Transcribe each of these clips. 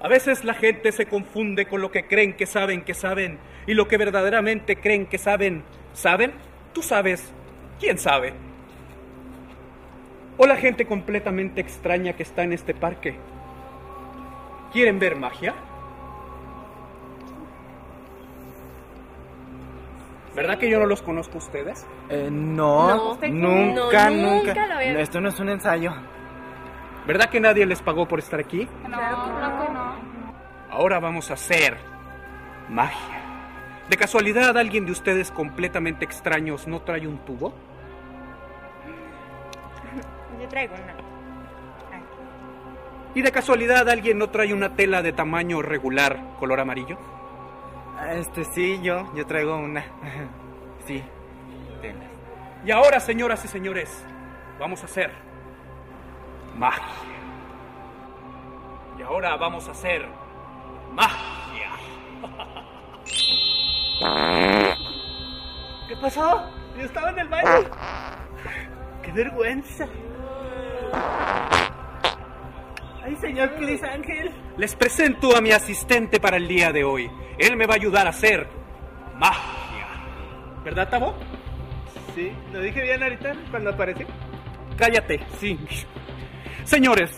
A veces la gente se confunde con lo que creen que saben que saben y lo que verdaderamente creen que saben. ¿Saben? Tú sabes. ¿Quién sabe? O la gente completamente extraña que está en este parque. ¿Quieren ver magia? ¿Verdad que yo no los conozco a ustedes? Eh, no, No, nunca, no, nunca. nunca lo había- Esto no es un ensayo. ¿Verdad que nadie les pagó por estar aquí? Claro que no. Ahora vamos a hacer magia. ¿De casualidad alguien de ustedes completamente extraños no trae un tubo? Yo traigo una. ¿Y de casualidad alguien no trae una tela de tamaño regular, color amarillo? Este sí, yo, yo traigo una. Sí. telas. Y ahora, señoras y señores, vamos a hacer magia. Y ahora vamos a hacer magia. ¿Qué pasó? Yo estaba en el baño. ¡Qué vergüenza! ¡Ay, señor Cris Ángel! Les presento a mi asistente para el día de hoy. Él me va a ayudar a hacer magia. ¿Verdad, Tabo? Sí, lo dije bien ahorita cuando aparecí. Cállate, sí. Señores,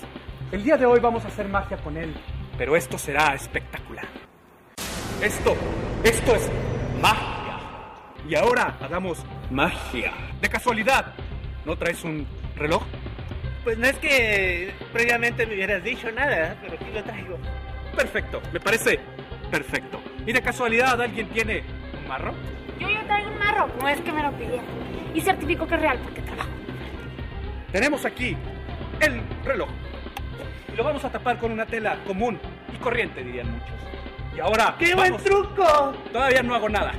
el día de hoy vamos a hacer magia con él, pero esto será espectacular. Esto, esto es magia. Y ahora hagamos magia. De casualidad, ¿no traes un reloj? Pues no es que previamente me hubieras dicho nada, pero aquí lo traigo. Perfecto, me parece perfecto. ¿Y de casualidad alguien tiene un marro? Yo ya traigo un marro, no es que me lo pidieran. Y certifico que es real porque trabajo. Tenemos aquí el reloj. Y lo vamos a tapar con una tela común y corriente, dirían muchos. Y ahora. ¡Qué buen truco! Todavía no hago nada.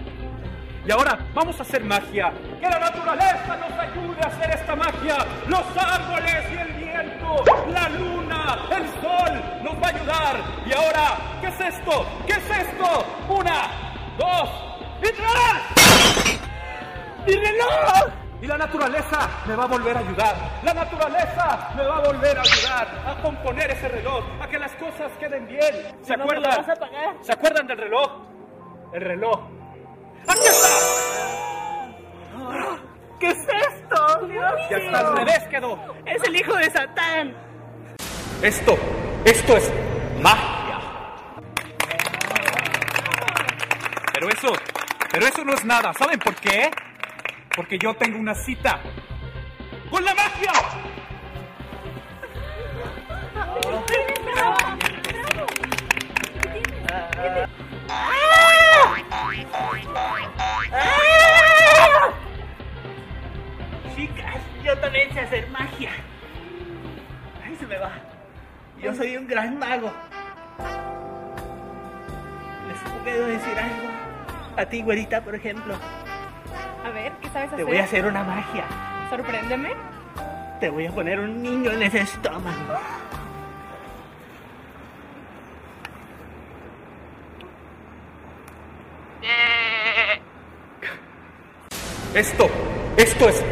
Y ahora vamos a hacer magia. Que la naturaleza nos ayude a hacer esta magia. Los árboles y el viento, la luna, el sol nos va a ayudar. Y ahora, ¿qué es esto? ¿Qué es esto? Una, dos y tres. ¡Mi reloj! Y la naturaleza me va a volver a ayudar. La naturaleza me va a volver a ayudar a componer ese reloj, a que las cosas queden bien. ¿Se ¿No me lo acuerdan? ¿Se acuerdan del reloj? El reloj. ¡Aquí está! ¿Qué es esto? Dios Y hasta mío. al revés quedó. ¡Es el hijo de Satán! Esto, esto es magia. Pero eso, pero eso no es nada. ¿Saben por qué? Porque yo tengo una cita con la magia. Chicas, yo también sé hacer magia. Ay, se me va. Yo soy un gran mago. ¿Les puedo decir algo? A ti, güerita, por ejemplo. A ver, ¿qué sabes hacer? Te voy a hacer una magia. Sorpréndeme. Te voy a poner un niño en ese estómago. Esto, esto es